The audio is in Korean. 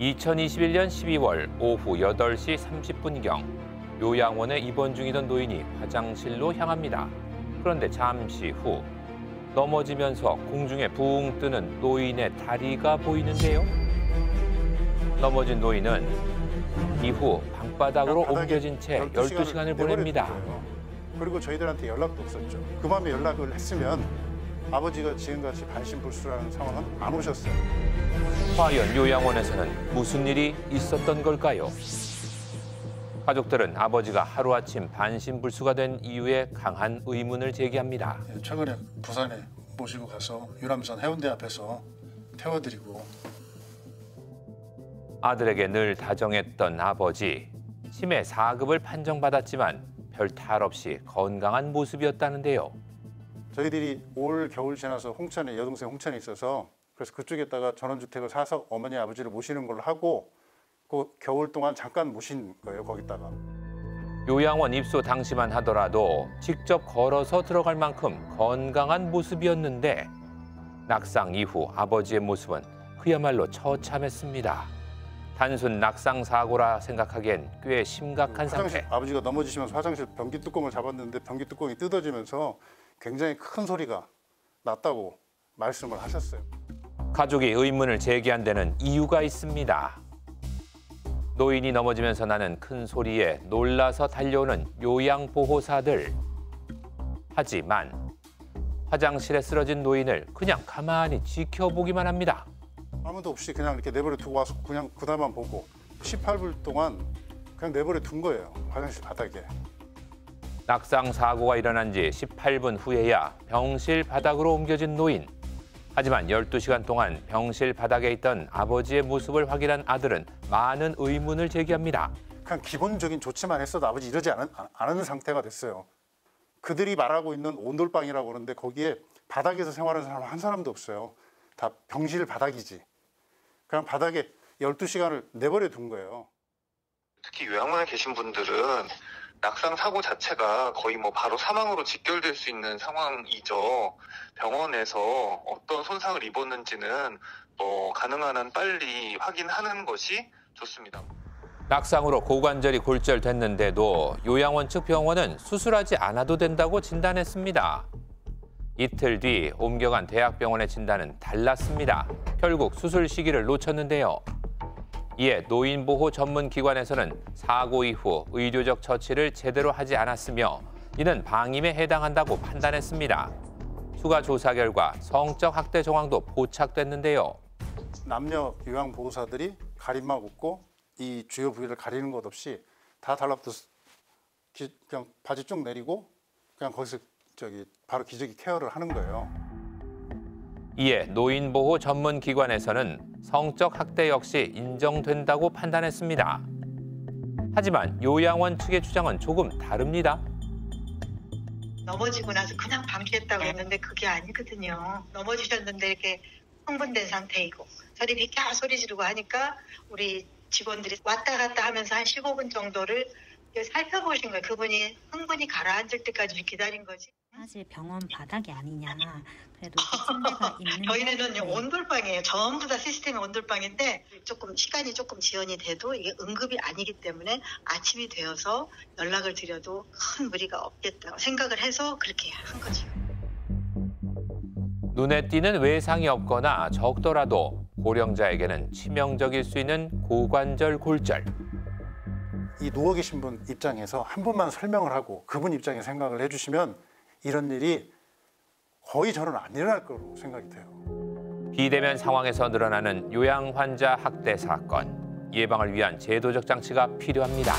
2021년 12월 오후 8시 30분경 요양원에 입원 중이던 노인이 화장실로 향합니다. 그런데 잠시 후 넘어지면서 공중에 붕 뜨는 노인의 다리가 보이는데요. 넘어진 노인은 이후 방바닥으로 옮겨진 채 12 12시간을 보냅니다. 내버려둔 거예요. 그리고 저희들한테 연락도 없었죠. 그 밤에 연락을 했으면 아버지가 지금같이 반신불수라는 상황은 안 오셨어요. 과연 요양원에서는 무슨 일이 있었던 걸까요? 가족들은 아버지가 하루아침 반신불수가 된 이유에 강한 의문을 제기합니다. 예, 최근에 부산에 모시고 가서 유람선 해운대 앞에서 태워드리고 아들에게 늘 다정했던 아버지. 치매 4급을 판정받았지만 별 탈 없이 건강한 모습이었다는데요. 저희들이 올 겨울 지나서 홍천에 여동생 홍천에 있어서 그래서 그쪽에다가 전원주택을 사서 어머니 아버지를 모시는 걸로 하고 그 겨울 동안 잠깐 모신 거예요 거기다가 요양원 입소 당시만 하더라도 직접 걸어서 들어갈 만큼 건강한 모습이었는데 낙상 이후 아버지의 모습은 그야말로 처참했습니다. 단순 낙상 사고라 생각하기엔 꽤 심각한 화장실 상태. 아버지가 넘어지시면서 화장실 변기 뚜껑을 잡았는데 변기 뚜껑이 뜯어지면서 굉장히 큰 소리가 났다고 말씀을 하셨어요. 가족이 의문을 제기한 데는 이유가 있습니다. 노인이 넘어지면서 나는 큰 소리에 놀라서 달려오는 요양보호사들. 하지만 화장실에 쓰러진 노인을 그냥 가만히 지켜보기만 합니다. 아무도 없이 그냥 이렇게 내버려 두고 와서 그냥 그다만 보고 18분 동안 그냥 내버려 둔 거예요 화장실 바닥에. 낙상 사고가 일어난 지 18분 후에야 병실 바닥으로 옮겨진 노인. 하지만 12시간 동안 병실 바닥에 있던 아버지의 모습을 확인한 아들은 많은 의문을 제기합니다. 그냥 기본적인 조치만 했어도 아버지 이러지 않은, 않은 상태가 됐어요. 그들이 말하고 있는 온돌방이라고 그러는데 거기에 바닥에서 생활하는 사람 한 사람도 없어요. 다 병실 바닥이지. 그냥 바닥에 12시간을 내버려 둔 거예요. 특히 요양원에 계신 분들은 낙상 사고 자체가 거의 뭐 바로 사망으로 직결될 수 있는 상황이죠. 병원에서 어떤 손상을 입었는지는 뭐 가능한 한 빨리 확인하는 것이 좋습니다. 낙상으로 고관절이 골절됐는데도 요양원 측 병원은 수술하지 않아도 된다고 진단했습니다. 이틀 뒤 옮겨간 대학병원의 진단은 달랐습니다. 결국 수술 시기를 놓쳤는데요. 이에 노인보호 전문기관에서는 사고 이후 의료적 처치를 제대로 하지 않았으며 이는 방임에 해당한다고 판단했습니다. 추가 조사 결과 성적 학대 정황도 포착됐는데요. 남녀 요양 보호사들이 가림막 웃고 이 주요 부위를 가리는 것 없이 다 달라붙어서 기- 그냥 바지 쭉 내리고 그냥 거기서 저기 바로 기저귀 케어를 하는 거예요. 이에 노인보호 전문기관에서는 성적 학대 역시 인정된다고 판단했습니다. 하지만 요양원 측의 주장은 조금 다릅니다. 넘어지고 나서 그냥 방치했다고 했는데 그게 아니거든요. 넘어지셨는데 이렇게 흥분된 상태이고 저리 비켜 소리 지르고 하니까 우리 직원들이 왔다 갔다 하면서 한 15분 정도를 살펴보신 거예요. 그분이 흥분이 가라앉을 때까지 기다린 거지. 사실 병원 바닥이 아니냐. 그래도 그 침대가 있는 저희네는 데 온돌방이에요. 전부 다 시스템이 온돌방인데 조금 시간이 조금 지연이 돼도 이게 응급이 아니기 때문에 아침이 되어서 연락을 드려도 큰 무리가 없겠다고 생각을 해서 그렇게 한 거죠. 눈에 띄는 외상이 없거나 적더라도 고령자에게는 치명적일 수 있는 고관절 골절. 이 누워 계신 분 입장에서 한 번만 설명을 하고 그분 입장에 생각을 해주시면 이런 일이 거의 저는 안 일어날 거로 생각이 돼요. 비대면 상황에서 늘어나는 요양 환자 학대 사건. 예방을 위한 제도적 장치가 필요합니다.